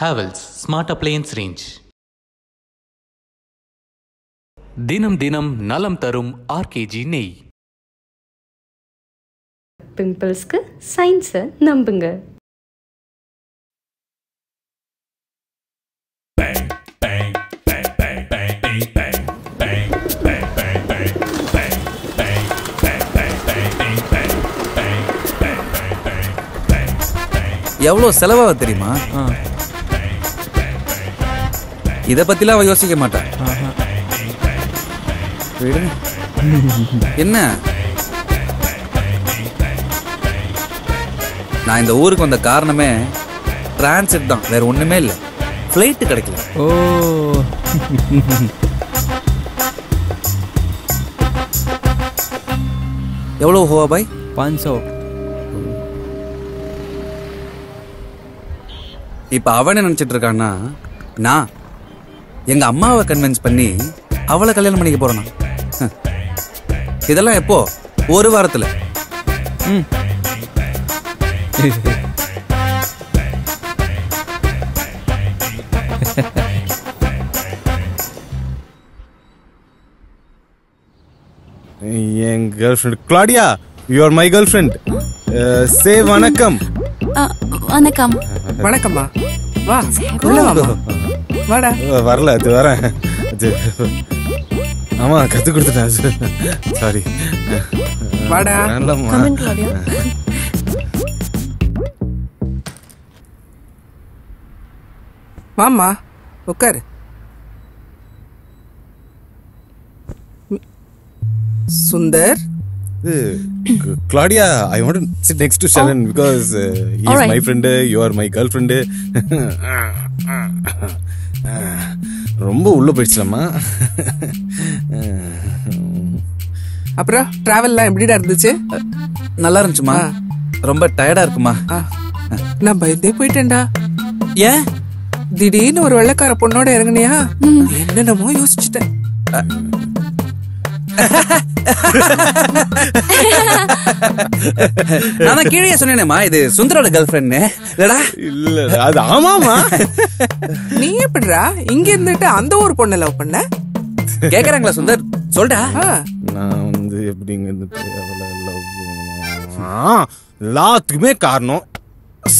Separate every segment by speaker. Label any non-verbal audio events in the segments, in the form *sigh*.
Speaker 1: Havells smart appliances range தினம் தினம் நலம் தரும் ஆர்கேஜி நெய்.
Speaker 2: பிம்பிள்ஸ்க்கு சயின்ஸை நம்புங்க.
Speaker 3: எவ்வளோ செலவாக தெரியுமா? இதை பற்றிலாம் அவள் யோசிக்க மாட்டான் என்ன? நான் இந்த ஊருக்கு வந்த காரணமே டிரான்சிட் தான். வேற ஒன்றுமே இல்லை. ஃப்ளைட்டு கிடைக்கல.
Speaker 4: ஓ.
Speaker 3: எவ்வளோ ஹோவா பாய்?
Speaker 4: பாஞ்ச சோ
Speaker 3: இப்போ அவன் என்ன நினச்சிட்டு இருக்கான்னா நான் எங்க அம்மாவை கன்வின்ஸ் பண்ணி அவளை கல்யாணம் பண்ணிக்க போறேனா ஹம். இதெல்லாம் எப்போ? ஒரு வாரத்துல.
Speaker 5: என் girlfriend Claudia you are my girlfriend say வணக்கம்.
Speaker 6: வணக்கம்.
Speaker 7: வணக்கம்மா. வா உள்ள வாம்மா. *laughs* வாடா.
Speaker 5: வரல அது வரேன். அது ஆமா கத்து கொடுத்துட்டேன் சாரி
Speaker 7: வாடா.
Speaker 5: வேண்டாம்மா
Speaker 7: வாம்மா உட்காரு. Sundar?
Speaker 5: Claudia I want sit next to Sharon because is
Speaker 6: Alright.
Speaker 5: My friend you are my girlfriend ரொம்ப உள்ள போயிடுச்சுலம்மா.
Speaker 7: அப்புறம் டிராவல்லாம் எப்படிடா இருந்துச்சு?
Speaker 3: நல்லா இருந்துச்சுமா ரொம்ப டயர்டா இருக்குமா
Speaker 7: ஆ, நான் பயந்தே போயிட்டேன்டா.
Speaker 3: ஏன்?
Speaker 7: திடீர்னு ஒரு வெள்ளைக்கார பொண்ணோட இறங்குனியா? என்னென்னமோ யோசிச்சுட்டேன். *laughs*
Speaker 3: நான் கீழே சொன்னேனேம்மா இது சுந்தரோட கேர்ள் ஃப்ரெண்ட் இல்லடா
Speaker 5: இல்ல அது ஆமாமா
Speaker 7: நீ எப்படிடா? இங்க இருந்துட்டு அந்த ஒரு பொண்ணை லவ் பண்ண?
Speaker 3: கேக்குறாங்களா சுந்தர்? சொல்டா.
Speaker 5: நான் வந்து எப்படிங்க இந்த அவளை love பண்ணணும்? ஆ, எல்லாத்துக்குமே காரணம்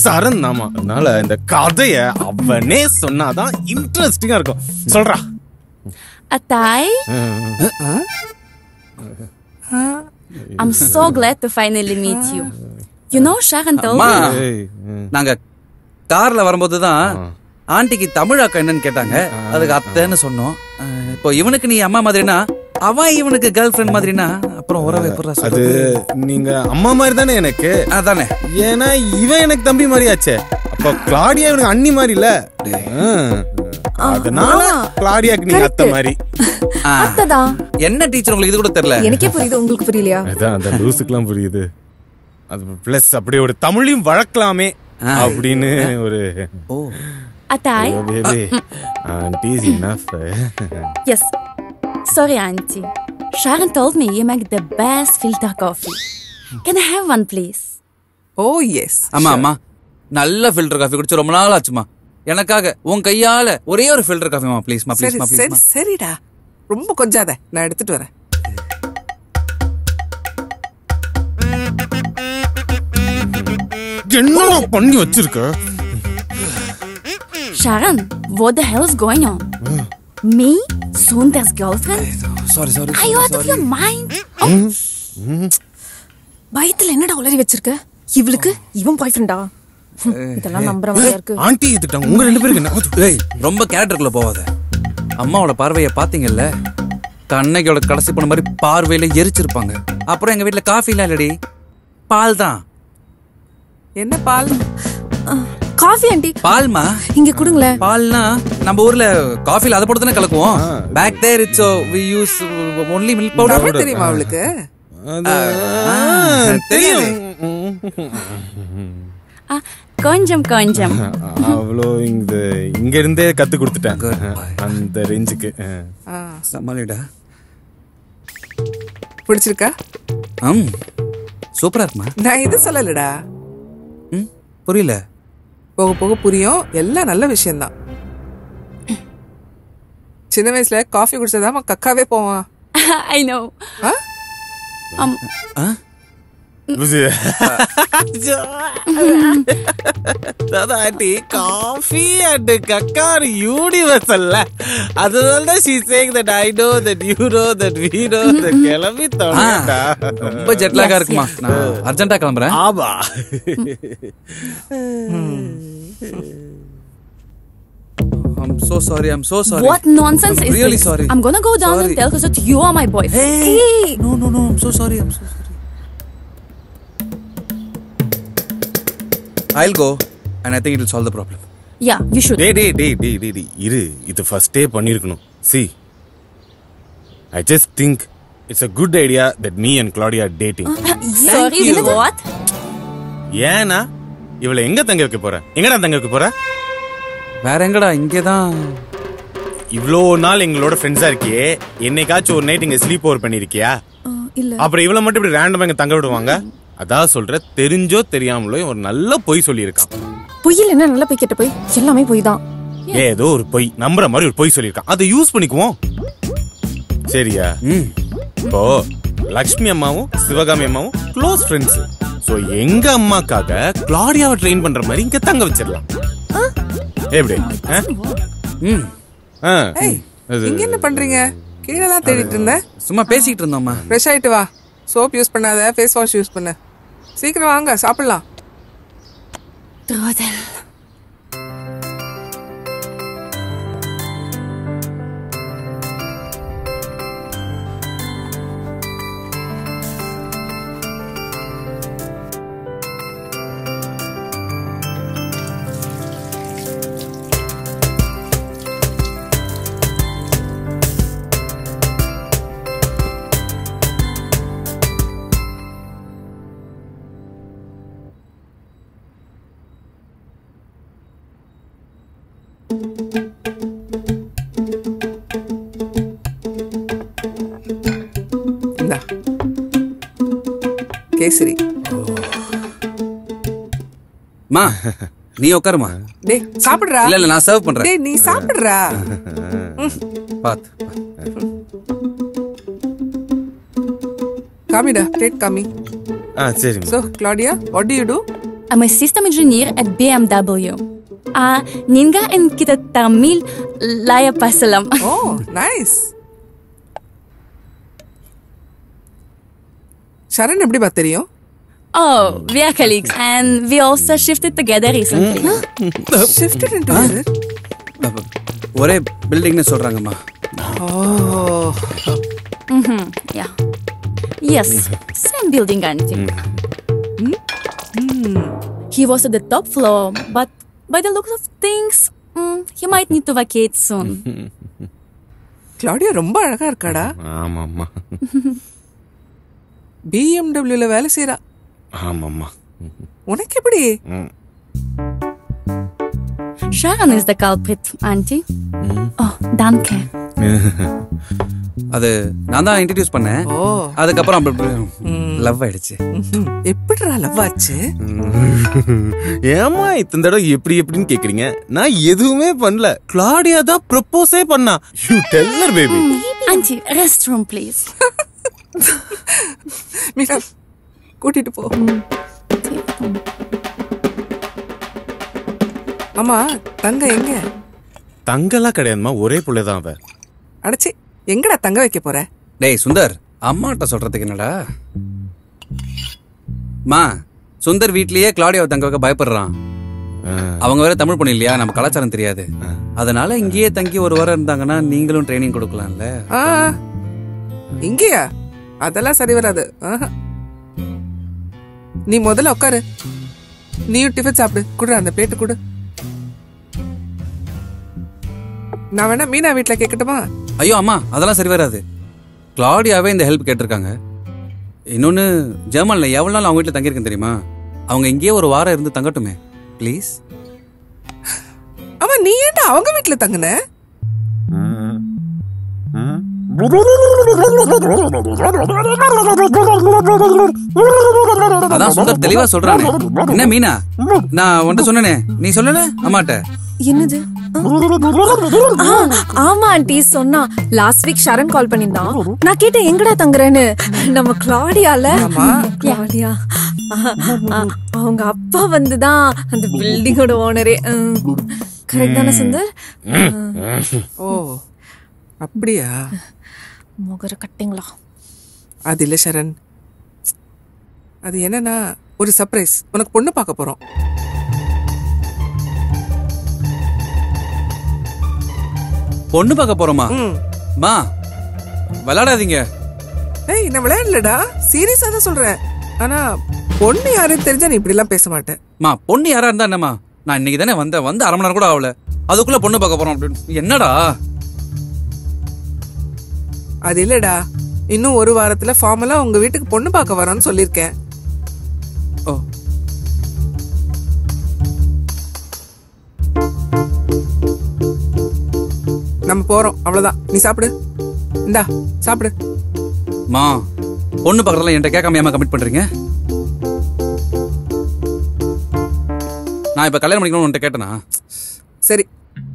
Speaker 5: சரண் தாமா அதனால இந்த கதைய அவனே சொன்னாதான் இன்ட்ரெஸ்டிங்கா இருக்கும். சொல்றா.
Speaker 6: Atai, I'm so glad to finally meet you. You know, Sharon told
Speaker 3: அம்மா
Speaker 6: me.
Speaker 3: நாங்க கார்ல வரும்போது தான் ஆண்டிக்கு தமிழ் அக்கா என்னன்னு கேட்டாங்க. அதுக்கு அத்தைன்னு சொன்னோம். அஹ், இப்போ இவனுக்கு நீ அம்மா மாதிரினா அவன் இவனுக்கு கேர்ள் ஃப்ரெண்ட் மாதிரினா அப்புறம் உறவு எப்படா
Speaker 5: அது
Speaker 3: சொல்றது
Speaker 5: நீங்க அம்மா மாதிரி தானே எனக்கு?
Speaker 3: அதானே.
Speaker 5: ஏன்னா இவன் எனக்கு தம்பி மாதிரியாச்சே. அப்ப கிளாடியா இவனுக்கு அண்ணி மாதிரி இல்ல. ஆ, அதனால கிளாடியாக்கு நீங்க அத்தை மாதிரி.
Speaker 8: அத்ததான்
Speaker 3: என்ன டீச்சர் உங்களுக்கு இது கூட தெரியல?
Speaker 8: எனக்கே புரியுது உங்களுக்கு புரியலையா?
Speaker 5: அதான் அந்த லூசுக்கெல்லாம் புரியுது. அது பிளஸ் அப்படியே ஒரு தமிழையும் வளர்க்கலாமே அப்படின்னு ஒரு
Speaker 3: ஓ.
Speaker 6: Atai?
Speaker 5: Baby is enough
Speaker 6: Yes. Sorry, Auntie. Sharon told me you make the best filter coffee. Can I have one, please?
Speaker 7: Oh yes
Speaker 3: ஆமா ஆமா நல்ல ஃபில்டர் காஃபி குடிச்சு ரொம்ப நாள் ஆச்சுமா எனக்காக உன் கையால ஒரே ஒரு ஃபில்டர் காஃபிமா ப்ளீஸ்மா
Speaker 7: சரி
Speaker 3: ப்ளீஸ்மா
Speaker 7: சரி
Speaker 3: ப்ளீஸ்மா
Speaker 7: சரிடா ரொம்ப கொஞ்சாத நான் எடுத்துட்டு வரேன்
Speaker 5: என்ன பண்ணி வச்சிருக்க
Speaker 6: Sharon, what the hell is going on? Me? Sundar's girlfriend?
Speaker 3: Sorry sorry
Speaker 6: Are you out of your mind?
Speaker 8: பயத்துல என்னடா உளறி வச்சிருக்க இவளுக்கு இவன் பாய் ஃப்ரெண்டா *laughs* இதெல்லாம் நம்புற மாதிரியா இருக்கு?
Speaker 5: ஆண்டி இதுட்டாங்க உங்க ரெண்டு பேருக்கு என்ன?
Speaker 3: ஏய் ரொம்ப கேரக்டருக்குள்ள போவாத. அம்மாவோட பார்வையை பாத்தீங்கல்ல? கண்ணகியோட கடைசி போன மாதிரி பார்வையில எரிச்சிருப்பாங்க. அப்புறம் எங்க வீட்ல காஃபி இல்ல இல்லடி. பால் தான்.
Speaker 7: என்ன பால்?
Speaker 8: Coffee aunty.
Speaker 3: பால்மா?
Speaker 8: இங்க கொடுங்களேன்.
Speaker 3: பால்னா நம்ம ஊர்ல காஃபில அதை போட்டு தானே கலக்குவோம். Back there it's we use only milk
Speaker 7: powder தெரியுமா அவளுக்கு?
Speaker 3: தெரியும்.
Speaker 6: கொஞ்சம் கொஞ்சம். *laughs*
Speaker 5: அவ்வளோ இங்க இங்க இருந்தே கத்து கொடுத்துட்டேன் அந்த ரேஞ்சுக்கு
Speaker 7: ஆ,
Speaker 3: சமாளிடா.
Speaker 7: பிடிச்சிருக்கா?
Speaker 3: ம். சூப்பரா இருக்குமா?
Speaker 7: நான் இது சொல்லலடா?
Speaker 3: ம் புரியல.
Speaker 7: போக போக புரியும். எல்லாம் நல்ல விஷயம்தான். சின்ன வயசுல காஃபி குடிச்சதாம கக்காவே போவான். *laughs*
Speaker 6: I know.
Speaker 7: ஆ?
Speaker 6: Um,
Speaker 5: ஆண்டி காஃபி அண்ட் கக்கார் யூனிவர்சல்ல அதனால தான் she saying that I know that you know that we know that கிளம்பி தொலைடா
Speaker 3: ரொம்ப ஜெட்லாகா இருக்குமா நான் அர்ஜென்ட்டா கிளம்புறேன்
Speaker 5: ஆமா
Speaker 3: I'm so sorry I'm so sorry
Speaker 6: what nonsense is
Speaker 3: really
Speaker 6: this?
Speaker 3: sorry.
Speaker 6: I'm gonna go down
Speaker 3: Sorry.
Speaker 6: and tell her that you are my boyfriend.
Speaker 3: Hey, no, no, no. I'm so sorry. I'm so sorry. I'll go, and I think it will solve the problem.
Speaker 6: Yeah, you should.
Speaker 5: டேய் டேய் டேய் டேய் டேய் டேய் இரு. இது ஃபர்ஸ்டே பண்ணிருக்கணும் see I just think it's a good idea that me and Claudia dating
Speaker 6: Sorry,
Speaker 5: you.
Speaker 6: what?
Speaker 5: ஏன்னா இவளை எங்க தங்க வைக்க போற? எங்கடா தங்க வைக்க போற?
Speaker 3: வேற எங்கடா? இங்கே தான்
Speaker 5: இவ்வளோ நாள் எங்களோட ஃப்ரெண்ட்ஸா இருக்கியே. என்னைக்காச்சும் ஒரு நைட் இங்க ஸ்லீப் ஓவர் பண்ணிருக்கியா
Speaker 8: இல்ல.
Speaker 5: அப்புறம் இவளை மட்டும் இப்படி ரேண்டமா இங்க தங்க விடுவாங்க? அதான் சொல்ற தெரிஞ்சோ தெரியாமலோ ஒரு நல்ல பொய் சொல்லியிருக்கான்.
Speaker 8: பொய்யில் என்ன நல்ல பொய் கெட்ட பொய்? எல்லாமே பொய் தான்
Speaker 5: ஏதோ ஒரு பொய் நம்புற மாதிரி ஒரு பொய் சொல்லியிருக்கான். அதை யூஸ் பண்ணிக்குவோம். சரியா? இப்போ லக்ஷ்மி அம்மாவும் சிவகாமி அம்மாவும் க்ளோஸ் ஃப்ரெண்ட்ஸ் சோ எங்க அம்மாக்காக கிளாடியாவை ட்ரெயின் பண்ற மாதிரி இங்க தங்க வச்சிடலாம். எப்படி? ஆ?
Speaker 3: ம்.
Speaker 5: ஆ.
Speaker 7: ஏய்
Speaker 5: அது-
Speaker 7: இங்க என்ன பண்றீங்க? கீழே தான் தேடிட்டு இருந்தேன்.
Speaker 3: சும்மா பேசிக்கிட்டு இருந்தோம்மா.
Speaker 7: ஃப்ரெஷ் ஆயிட்டு வா. சோப் யூஸ் பண்ணாத ஃபேஸ் வாஷ் யூஸ் பண்ணு. சீக்கிரம் வாங்க சாப்பிடலாம்
Speaker 6: Trottel.
Speaker 7: இந்தா. கேசரி.
Speaker 3: மா நீ உட்காருமா.
Speaker 7: டேய் சாப்பிடுறா.
Speaker 3: இல்ல இல்ல நான் சர்வ் பண்றேன்.
Speaker 7: டேய் நீ சாப்பிடுறா.
Speaker 3: பாத்து
Speaker 7: காமிடா பிளேட் காமி.
Speaker 5: ஆ சரிம்மா.
Speaker 7: So, Claudia, what do you do?
Speaker 6: I'm a system engineer at BMW. Ah, ninga en kita Tamil laya pasalam. *laughs*
Speaker 7: Oh, nice. Sharan எப்படி பா தெரியும்
Speaker 6: Oh, we are colleagues and we also shifted together recently.
Speaker 7: shifted into it.
Speaker 3: அப்ப ஒரே பில்டிங்னு சொல்றாங்கம்மா
Speaker 7: Oh,
Speaker 6: hmm Yeah. Yes, same building, auntie. He was at the top floor, but by the looks of things, mm, he might need to vacate soon. *laughs*
Speaker 7: Claudia ரொம்ப அழகா இருக்காடா
Speaker 5: ஆமாம்மா *laughs*
Speaker 7: பிஎம்டபிள்யூல வேலை செய்றா
Speaker 5: ஆமாம்மா
Speaker 7: உனக்கு எப்படி
Speaker 5: ம்.
Speaker 6: Sharon is the culprit, auntie. Oh, danke. *laughs*
Speaker 3: அது நான் தான் இன்ட்ரடியூஸ் பண்ணேன்.
Speaker 7: ஓ.
Speaker 3: அதுக்கப்புறம் லவ் ஆயிடுச்சு.
Speaker 7: எப்படிடா லவ் ஆச்சு? *laughs*
Speaker 5: ஏமா இத்தனை தடவை எப்படி எப்படின்னு கேக்குறீங்க? நான் எதுவுமே பண்ணல. கிளாடியா தான் ப்ரப்போஸே பண்ணா. You tell her baby
Speaker 6: Auntie, restroom, please. *laughs*
Speaker 7: Meera கூட்டிட்டு போ. ஆமா தங்க எங்க?
Speaker 5: தங்கெல்லாம் கிடையாதுமா ஒரே புள்ளைதான் அவ.
Speaker 7: அடைச்சி. எங்கடா தங்க வைக்க போற?
Speaker 3: டேய் சுந்தர் அம்மாட்ட சொல்றதுக்கு என்னடா? மா சுந்தர் வீட்லயே கிளாடியாவை தங்க வைக்க பயப்படுறான். அவங்க வேற தமிழ் பொண்ணு இல்லையா? நம்ம கலாச்சாரம் தெரியாது. அதனால இங்கேயே தங்கி ஒரு வாரம் இருந்தாங்கன்னா நீங்களும் ட்ரைனிங் கொடுக்கலாம்ல.
Speaker 7: ஆ. இங்கேயா? அதெல்லாம் சரி வராது. ஆஹா. நீ முதல்ல உட்காரு. நீயும் டிஃபன் சாப்பிடு. குடு அந்த பிளேட்டு கொடு. நான் வேணா மீனா வீட்ல கேட்கட்டுமா
Speaker 3: ஐயோ அம்மா அதெல்லாம் சரி வராது. கிளாடியாவே இந்த ஹெல்ப் கேட்டிருக்காங்க. இன்னொன்னு ஜெர்மன்ல எவ்வளவு நாள் அவங்க வீட்டில் தங்கியிருக்கேன் தெரியுமா? அவங்க இங்கேயே ஒரு வாரம் இருந்து தங்கட்டுமே. ப்ளீஸ்
Speaker 7: ஆமா நீ ஏன்டா அவங்க வீட்ல தங்குன?
Speaker 3: அதான் சுந்தர் தெளிவா சொல்றானே. என்ன மீனா? நான் உன்கிட்ட சொன்னனே. நீ சொல்லல? அம்மாட்ட.
Speaker 8: என்னது? ஆமா ஆண்டி சொன்னா. லாஸ்ட் வீக் ஷரண் கால் பண்ணியிருந்தான். நான் கேட்டேன் எங்கடா தங்குறேன்னு? நம்ம கிளாடியால. கிளாடியா? அவங்க அப்பா வந்துதான் அந்த பில்டிங்கோட ஓனரே கரெக்ட் தானே சுந்தர்?
Speaker 7: ஓ அப்படியா?
Speaker 8: முகர கட்டிங்களா?
Speaker 7: அது இல்லை சரண் அது என்னன்னா ஒரு சர்ப்ரைஸ் உனக்கு பொண்ணு பார்க்க போறோம்.
Speaker 3: பொண்ணு பார்க்க போறோமா? மா. விளையாடாதீங்க.
Speaker 7: ஏய் நான் விளையாடலடா. சீரியஸா தான் சொல்றேன். ஆனா பொண்ணு யாருன்னு தெரிஞ்சா நீ இப்படி எல்லாம் பேச மாட்டேன்
Speaker 3: மா பொண்ணு யாரா இருந்தா என்னம்மா? நான் இன்னைக்கு தானே வந்தேன். வந்து அரை மணி நேரம் கூட ஆகல. அதுக்குள்ள பொண்ணு பார்க்க போறோம் அப்படின்னு. என்னடா?
Speaker 7: அது இல்லடா. இன்னும் ஒரு வாரத்துல ஃபார்மலா உங்க வீட்டுக்கு பொண்ணு பார்க்க வரோன்னு சொல்லியிருக்கேன். நம்ம போறோம். அவ்வளவுதான். நீ சாப்பிடு. இந்தா சாப்பிடு.
Speaker 3: மா பொண்ணு பார்க்கறதெல்லாம் என்கிட்ட கேட்காம ஏமா கமிட் பண்றீங்க? நான் இப்ப கல்யாணம் பண்ணிக்கணும்னு உன்கிட்ட கேட்டனா?
Speaker 7: சரி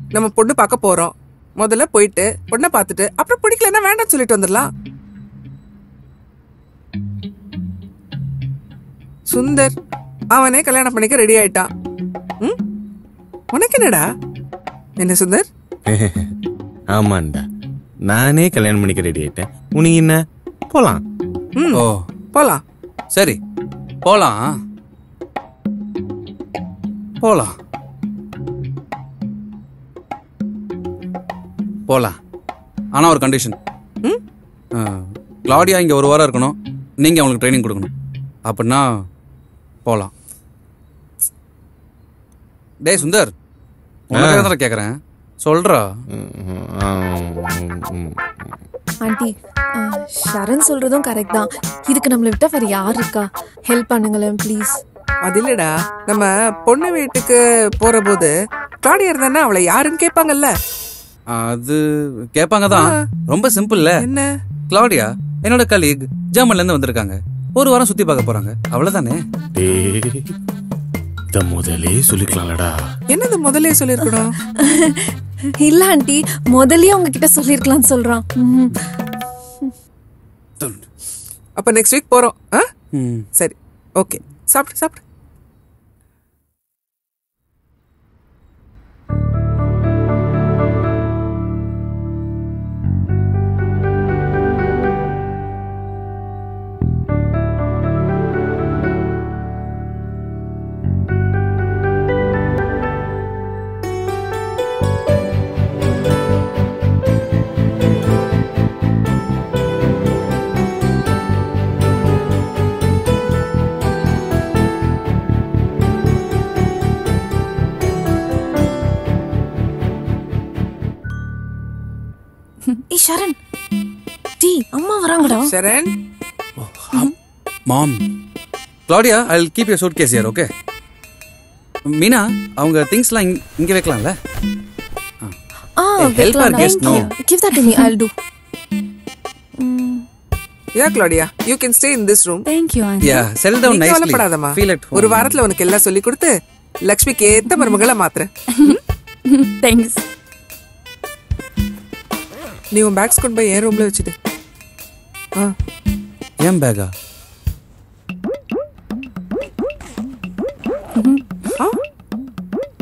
Speaker 7: நம்ம பொண்ணு பார்க்க போறோம். முதல்ல போயிட்டு பொண்ணை பார்த்துட்டு அப்புறம் பிடிக்கலன்னா வேண்டாம்னு சொல்லிட்டு வந்துடலாம். சுந்தர் அவனே கல்யாணம் பண்ணிக்க ரெடி ஆயிட்டான். ம்? உனக்கு என்னடா? என்ன சுந்தர்? *laughs*
Speaker 5: ஆமாண்டா. நானே கல்யாணம் பண்ணிக்க ரெடி ஆயிட்டேன். உனக்கு என்ன? போலாம்.
Speaker 7: ம்.
Speaker 3: ஓ.
Speaker 7: போலாம்.
Speaker 3: சரி. போலாம். போலாம். போலாம். ஆனா ஒரு கண்டிஷன் கிளாடியா இங்க ஒரு வாரம் இருக்கணும். நீங்க அவங்களுக்கு ட்ரைனிங் கொடுக்கணும். அப்படின்னா போலாம். டேய் சுந்தர். கேக்குறேன்? சொல்றா.
Speaker 8: ஆண்டி ஆ, ஷரண் சொல்றதும் கரெக்ட் தான். இதுக்கு நம்மளை விட்டா வேற யார் இருக்கா? ஹெல்ப் பண்ணுங்களேன் ப்ளீஸ்
Speaker 7: அது இல்லடா. நம்ம பொண்ணு வீட்டுக்கு போற போது கிளாடியா இருந்தானே அவளை யாருன்னு கேட்பாங்கல்ல?
Speaker 3: அது கேட்பாங்க தான். ரொம்ப சிம்பிள்ல
Speaker 7: என்ன?
Speaker 3: கிளாடியா என்னோட கலீக் ஜெர்மன்ல இருந்து வந்திருக்காங்க. ஒரு வாரம் சுத்தி பார்க்க போறாங்க. அவ்வளவுதானே?
Speaker 5: முதலே சொல்லிக்கலாம்லடா.
Speaker 7: என்னது முதல்ல சொல்லிருக்கணும் *laughs*
Speaker 8: இல்ல ஆண்டி முதல்லயே உங்ககிட்ட சொல்லிருக்கலாம்னு சொல்றான். ம்.
Speaker 7: அப்ப நெக்ஸ்ட் வீக் போறோம். சரி. ஓகே. சாப்பிடு சாப்பிடு.
Speaker 8: ஏய் ஷரண் டி அம்மா வராங்கடா.
Speaker 3: Sharon? Mom. Claudia I keep your suitcase okay Meena அவங்க திங்ஸ்லாம் இங்க இங்க வைக்கலாம்ல?
Speaker 8: ஆ
Speaker 3: help our guest, no.
Speaker 8: Give that to me I'll to
Speaker 7: ya Claudia you can stay in this room
Speaker 6: Thank you, Auntie.
Speaker 3: Yeah செல்
Speaker 7: நீ
Speaker 3: down nicely
Speaker 7: கவலைப்படாதம்மா.
Speaker 3: Feel at
Speaker 7: ஒரு வாரத்துல உனக்கு எல்லாம் சொல்லி கொடுத்து லக்ஷ்மிக்கு ஏத்த மருமகளை மாத்துறேன். *laughs*
Speaker 6: Thanks.
Speaker 7: நீ உன் பேக்ஸ் கொண்டு போய் என் ரூம்ல வச்சுட்டு ஆ.
Speaker 3: ஏன் பேகா?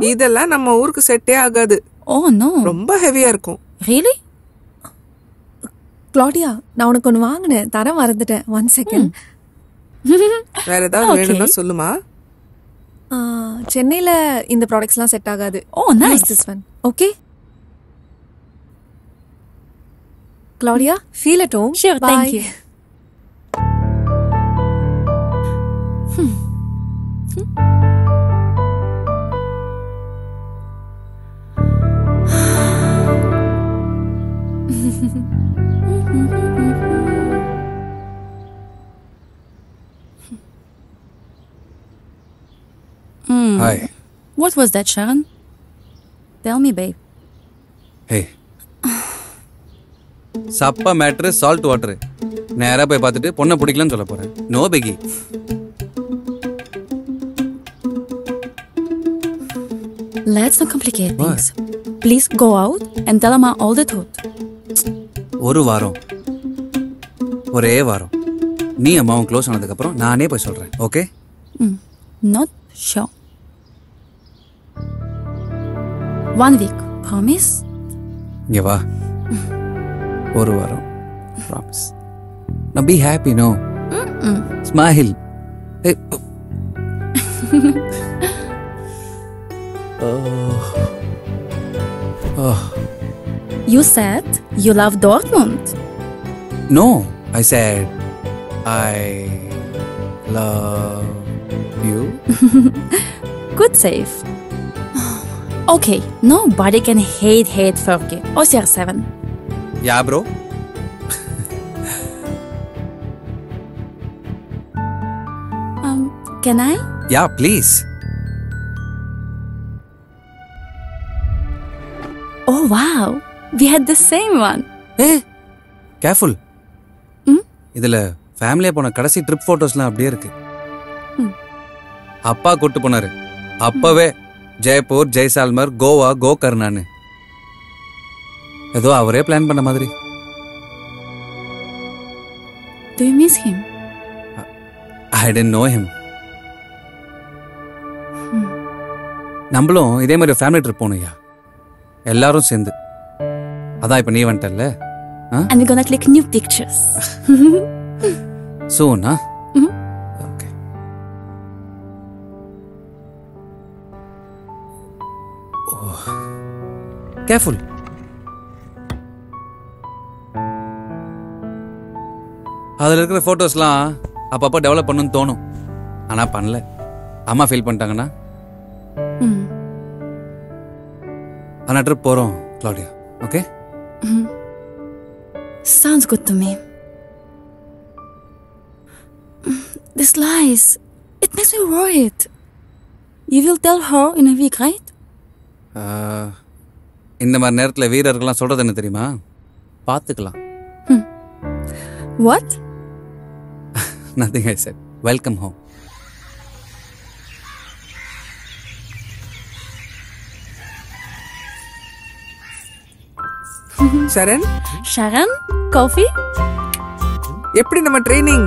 Speaker 7: இதெல்லாம் நம்ம ஊருக்கு செட்டே ஆகாது.
Speaker 6: Oh, no.
Speaker 7: ரொம்ப ஹெவியா இருக்கும்.
Speaker 6: Really?
Speaker 8: கிளாடியா நான் உனக்கு ஒன்று வாங்கினேன். தர மறந்துட்டேன். ஒன் செகண்ட்
Speaker 7: வேற ஏதாவது வேணும்னா சொல்லுமா?
Speaker 8: சென்னையில் இந்த ப்ராடக்ட்ஸ்லாம் செட் ஆகாது.
Speaker 6: Oh, nice.
Speaker 8: This one okay Claudia, feel at home.
Speaker 6: Sure, Bye. thank you.
Speaker 3: Hmm. Hi.
Speaker 6: What was that, Sharon? Tell me, babe.
Speaker 3: Hey, சப்பா மேட்ரு சால்ட் வாட்டரு நேரா போய் பார்த்துட்டு பொண்ணை பிடிக்கலன்னு சொல்ல போறேன் நோ பெகி
Speaker 6: Let's not complicate things. Please go out and tell Amma all the truth.
Speaker 3: ஒரு வாரம் ஒரே வாரம் நீ அம்மாவும் க்ளோஸ் ஆனதுக்கப்புறம் நானே போய் சொல்றேன் okay
Speaker 6: Not sure. One week. Promise?
Speaker 3: இங்க வா ஒரு வாரம் ப்ராமிஸ் நான் be happy no smile
Speaker 6: You said you love Dortmund.
Speaker 3: No I said I love you *laughs*
Speaker 6: Good save. *sighs* okay, nobody can hate hate Fergie or CR7.
Speaker 3: Yeah bro
Speaker 6: Um, can I?
Speaker 3: Yeah please
Speaker 6: Oh wow, we had the same one.
Speaker 3: ஏ careful இதுல ஃபேமிலியா போன கடைசி trip போட்டோஸ்லாம் அப்படியே இருக்கு. அப்பா கூட்டு போனாரு. அப்பவே ஜெய்ப்பூர் ஜெய்சால்மர் கோவா கோகர்ணான்னு. ஏதோ அவரே பிளான் பண்ண மாதிரி.
Speaker 6: Do you miss him?
Speaker 3: I didn't know him நம்மளும் இதே மாதிரி ஃபேமிலி ட்ரிப் போகணும்யா எல்லாரும் சேர்ந்து. அதான் இப்போ நீ வந்துட்டல்ல?
Speaker 6: And we're gonna click new pictures.
Speaker 3: சூனா
Speaker 6: Mhm.
Speaker 3: ஓகே கேர்ஃபுல் அதில் இருக்கிற ஃபோட்டோஸ்லாம் அப்பப்போ டெவலப் பண்ணணும்னு தோணும் ஆனால் பண்ணல அம்மா ஃபீல் பண்ணிட்டாங்கன்னா
Speaker 6: Hmm.
Speaker 3: ஆனால் ட்ரிப் போகிறோம் Claudia okay
Speaker 6: Sounds good to me. This lies. It makes me worried. You will tell her in a week, right?
Speaker 3: இந்த மாதிரி நேரத்தில் வீரர்கள்லாம் சொல்கிறது என்ன தெரியுமா பார்த்துக்கலாம்
Speaker 6: What?
Speaker 3: Nothing I said welcome home
Speaker 7: Sharon
Speaker 6: Sharon? Coffee?
Speaker 7: எப்படி நம்ம ட்ரைனிங்